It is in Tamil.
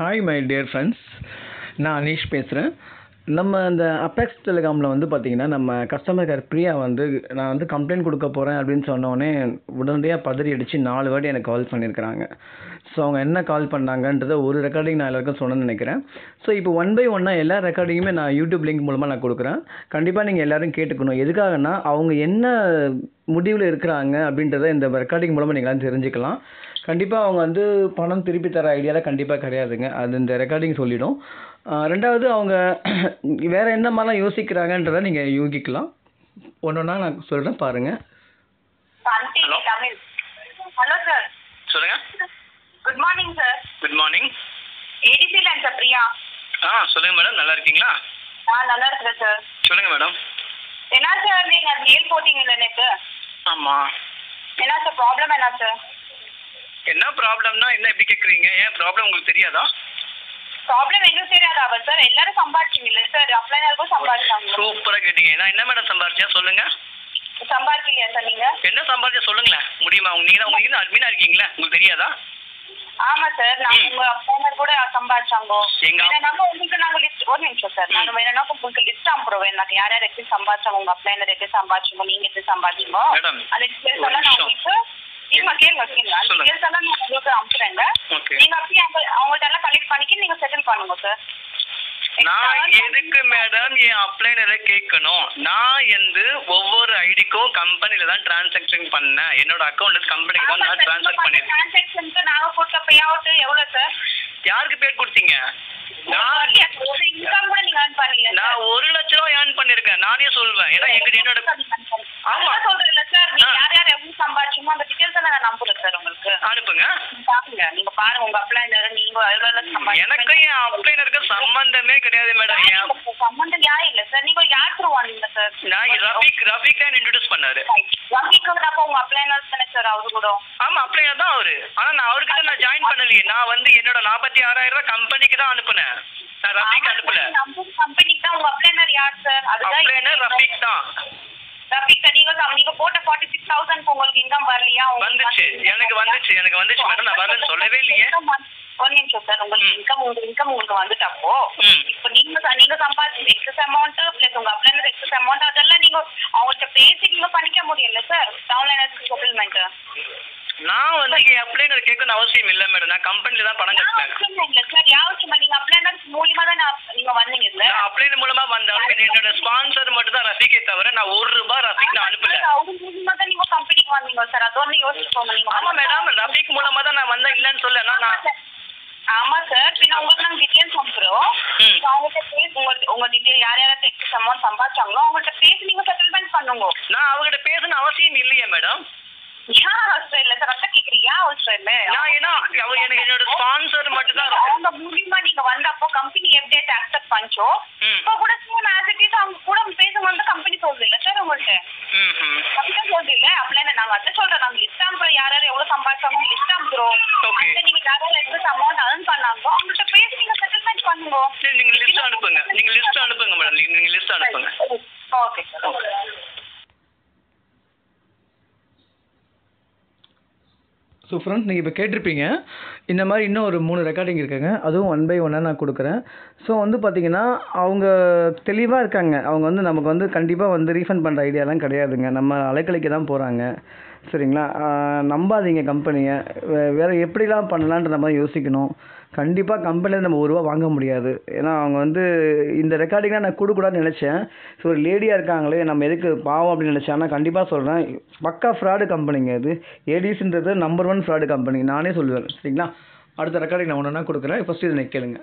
ஹாய் மை டியர் ஃப்ரெண்ட்ஸ் நான் அனீஷ் பேசுகிறேன் நம்ம இந்த அபெக்ஸ் டெலிகாமில் வந்து பார்த்தீங்கன்னா நம்ம கஸ்டமர் கேர் பிரியா வந்து நான் வந்து கம்ப்ளைண்ட் கொடுக்க போகிறேன் அப்படின்னு சொன்னோடனே உடனடியாக பதறி அடித்து நாலு வாட்டி எனக்கு கால் பண்ணியிருக்கிறாங்க ஸோ அவங்க என்ன கால் பண்ணாங்கன்றத ஒரு ரெக்கார்டிங் நான் எல்லாருக்கும் சொன்னேன்னு நினைக்கிறேன். ஸோ இப்போ ஒன் பை ஒன்னாக எல்லா ரெக்கார்டிங்குமே நான் யூடியூப் லிங்க் மூலமாக நான் கொடுக்குறேன். கண்டிப்பாக நீங்கள் எல்லோரும் கேட்டுக்கணும். எதுக்காகனா அவங்க என்ன முடிவில் இருக்கிறாங்க அப்படின்றத இந்த ரெக்கார்டிங் மூலமாக நீங்களாம் தெரிஞ்சுக்கலாம். கண்டிப்பாக அவங்க வந்து பணம் திருப்பி தர ஐடியாலாம் கண்டிப்பாக கிடையாதுங்க. அது இந்த ரெக்கார்டிங் சொல்லிடும். ரெண்டாவது அவங்க வேற என்ன மாதிரிலாம் யோசிக்கிறாங்கன்றதை நீங்கள் யூகிக்கலாம். ஒன்று ஒன்றா நான் சொல்கிறேன் பாருங்கள் தமிழ். ஹலோ சார் சொல்லுங்க. Good morning sir good morning ADC line sir Priya? ஆ சொல்லுங்க மேடம் நல்லா இருக்கீங்களா? ஆ நல்லா இருக்கிறேன் சார் சொல்லுங்க மேடம் என்ன சார் நீங்கள் அது மெயில் போட்டீங்கல்ல நேற்று ஆமாம் என்ன சார் ப்ராப்ளம் என்ன சார் என்ன ப்ராப்ளம்னா என்ன எப்படி கேட்குறீங்க ஏன் ப்ராப்ளம் உங்களுக்கு தெரியாதா? ப்ராப்ளம் எங்களுக்கு தெரியாது அவர் சார் எல்லாரும் சம்பாதிச்சிங்கல்ல? சார் அப்ளைனருக்கும் சம்பாதிச்சாங்க சூப்பராக கேட்டீங்க. நான் என்ன மேடம் சம்பாரிச்சேன் சொல்லுங்க. சம்பாதிக்கலையா சார் நீங்கள் என்ன சம்பாரிச்சா சொல்லுங்களேன். முடியுமா? உங்க நீங்கள் தான் உங்க இன்னும் அட்மினாக இருக்கீங்களா? உங்களுக்கு தெரியாதா? ஆமாம் சார். நான் ம். உங்கள் அப்ளைனர் கூட சம்பாதிச்சாங்க. வேணாலும் உங்களுக்கு நாங்கள் லிஸ்ட் ஒரு நிமிஷம் சார். நாங்கள் வேணும்னா உங்களுக்கு லிஸ்ட் அனுப்புறோம். நாங்கள் யார் யார் எப்படி சம்பாதிச்சாங்க உங்கள் அப்ளைனர் எப்படி சம்பாதிச்சோங்க நீங்கள் எப்படி சம்பாதிச்சீங்க மேடம் அந்த டீட்டெயில்ஸ் ஒரு எல்லாம் நான். உங்களுக்கு இருங்க கேளுங்க கேளுங்க. அந்த. டீட்டெயில்ஸ் எல்லாம் நான் உங்களுக்கு அனுப்புறேங்க. ஓகே. நீங்க அப்படியே அவங்க அவங்கள்ட்ட எல்லாம் கலெக்ட் பண்ணிக்கி நீங்க செட்டில் பண்ணுங்க சார் நான் எதுக்கு மேடம் என் அப்ளைனரை கேட்கணும்? நான் வந்து ஒவ்வொரு ஐடிக்கும் கம்பெனில தான் டிரான்சாக்ஷன் பண்ணேன். என்னோட அக்கௌண்ட் கம்பெனிக்கு தான் நான் டிரான்ஸ்ஃபர் பண்ணிருக்கேன். டிரான்சாக்ஷனுக்கு நாங்க கொடுத்த பே அவுட் எவ்வளவு சார் யாருக்கு பேர் கொடுத்தீங்க? நான் இன்கம் கூட நீங்க earn பண்ணலையா நான் ஒரு லட்ச ரூபா ஏர்ன் பண்ணிருக்கேன். நானே சொல்வேன். ஏன்னா எங்க என்னோட ஆமா. ஆமா சொல்றேன்ல சார் நீங்க ஆ. யார் யார் எவ்வளவு சம்பாதிச்சோமோ அந்த டீட்டெயில்ஸ் எல்லாம் நான் நம்புறேன் சார் உங்களுக்கு அனுப்புங்க நீங்க பாருங்க உங்க அப்ளைனர் நீங்க எனக்கு என் அப்ளைனருக்கு சம்பந்தமே கிடையாது மேடம் சம்பந்தம் யாரும் இல்ல சார் நீங்க யார் த்ரூ வந்தீங்க சார் நான் ரஃபிக் ரஃபிக் தான் இன்ட்ரடியூஸ் பண்ணாரு. ரவிக்கு அப்போ உங்க அப்ளைனர் தானே சார் அவரு கூட? ஆமா அப்ளைனர் தான் அவரு. ஆனா நான் அவர்கிட்ட நான் ஜாயின் பண்ணலையே. நான் வந்து என்னோட நாற்பத்தி ஆறாயிரம் ரூபாய் கம்பெனிக்கு தான் அனுப்புனேன். நான் ரஃபிக் அனுப்பல. கம்பெனிக்கு தான் உங்க அப்ளைனர் யார் சார் அதுதான் ரஃபிக் தான். ரஃபிக் சார் நீங்க நீங்க போட்ட ஃபார்ட்டி சிக்ஸ் தௌசண்ட் உங்களுக்கு இன்கம் வரலையா? வந்துச்சு. எனக்கு வந்துச்சு. எனக்கு வந்துச்சு. மேடம் நான் வரலன்னு சொல்லவே இல்லையே. ஒரு நிமிஷம் சார் உங்களுக்கு. இன்கம் உங்க இன்கம் உங்களுக்கு வந்துட்டப்போ. இப்போ நீங்க நீங்க சம்பாதிச்ச எக்ஸஸ் அமௌண்ட் பிளஸ் உங்க அப்ளைனர் எக்ஸஸ் அமௌண்ட் அதெல்லாம் நீங்க அவங்கள்ட்ட பேசி நீங்க பண்ணிக்க முடியல சார் டவுன்லைனர் செட்டில்மெண்ட் நான் வந்து என் அப்ளைனர் கேட்கணும் அவசியம் இல்லை மேடம் நான் கம்பெனில தான் பணம் கட்டினேன் இல்ல சார் யாவச்சுமா நீங்க அப்ளைனர் மூலியமா தான் நீங்க வந்தீங்க இல்ல நான் அப்ளைனர் மூலமா வந்தாலும் என்னோட ரஃபிக்கே தவிர நான் ஒரு ரூபாய் ரஃபிக் நான் அனுப்பல. அவங்க மூலியமா தான் நீங்க கம்பெனிக்கு வந்தீங்க சார் அது யோசிச்சுக்கோங்க. நீங்க ஆமா மேடம் ரஃபிக் மூலமா தான் நான் வந்தேன் இல்லைன்னு சொல்ல நான் ஆமா சார். பின்ன உங்களுக்கு நாங்க டீட்டெயில்ஸ் அனுப்புறோம். அவங்கள்ட்ட பேசி உங்க உங்க டீட்டெயில் யார் யார் எக்ஸஸ் அமௌண்ட் சம்பாதிச்சாங்களோ அவங்கள்ட்ட பேசி நீங்க செட்டில்மெண்ட் பண்ணுங்க. நான் அவகிட்ட பேசணும் அவசியம் இல்லையே மேடம் ஏன் அவசரம் இல்ல சார் அதான் கேக்குறீங்க. ஏன் அவசரம் இல்ல? நான் ஏன்னா அவ எனக்கு என்னோட ஸ்பான்சர் மட்டும் தான் அவங்க மூலியமா நீங்க வந்தப்போ கம்பெனி எப்படி அக்செப்ட் பண்ணிச்சோ. ம். இப்போ கூட சேம் ஆஸ் இட் இஸ் அவங்க கூட பேச வந்து கம்பெனி சொல்றது இல்ல சார் உங்கள்ட்ட ம் ம் அப்படிதான் சொல்றது இல்ல அப்படின்னா நாங்க அதான் சொல்றோம் நாங்க லிஸ்ட் அனுப்புறோம் யார் யார் எவ்வளவு சம்பாதிச்சாங்க அதுல நீங்க யார் யார் எக்ஸஸ் அமௌண்ட் அர்ன் பண்ணாங்க அவங்கள்ட்ட பேசி நீங்க செட்டில்மெண்ட் பண்ணுங்க. நீங்க லிஸ்ட் அனுப்புங்க. நீங்க லிஸ்ட் அனுப்புங்க மேடம் நீங்க லிஸ்ட் அனுப்புங்க ஓகே சார் ஸோ ஃப்ரெண்ட்ஸ் நீங்கள் இப்போ கேட்டிருப்பீங்க. இந்த மாதிரி இன்னும் ஒரு மூணு ரெக்கார்டிங் இருக்குங்க. அதுவும் ஒன் பை ஒன்னாக நான் கொடுக்குறேன். ஸோ வந்து பார்த்தீங்கன்னா அவங்க தெளிவாக இருக்காங்க. அவங்க வந்து நமக்கு வந்து கண்டிப்பாக வந்து ரீஃபண்ட் பண்ணுற ஐடியாலாம் கிடையாதுங்க. நம்ம அலைக்கழிக்க தான் போகிறாங்க சரிங்களா? நம்பாதீங்க கம்பெனியை வேறு எப்படிலாம் பண்ணலான்ற மாதிரி யோசிக்கணும். கண்டிப்பாக கம்பெனிலேருந்து நம்ம ஒரு ரூபா வாங்க முடியாது. ஏன்னா அவங்க வந்து இந்த ரெக்கார்டிங்லாம் நான் கொடுக்கூடாதுன்னு நினச்சேன். ஸோ ஒரு லேடியாக இருக்காங்களே நம்ம எதுக்கு பாவம் அப்படின்னு நினச்சேன். ஆனால் கண்டிப்பாக சொல்கிறேன் பக்கா ஃப்ராடு கம்பெனிங்க இது. ஏடிஎஸ்ன்றது நம்பர் ஒன் ஃப்ராடு கம்பெனி நானே சொல்லுவேன். சரிங்களா? அடுத்த ரெக்கார்டிங் நான் ஒன்று கொடுக்குறேன். ஃபஸ்ட்டு இதை கேளுங்க.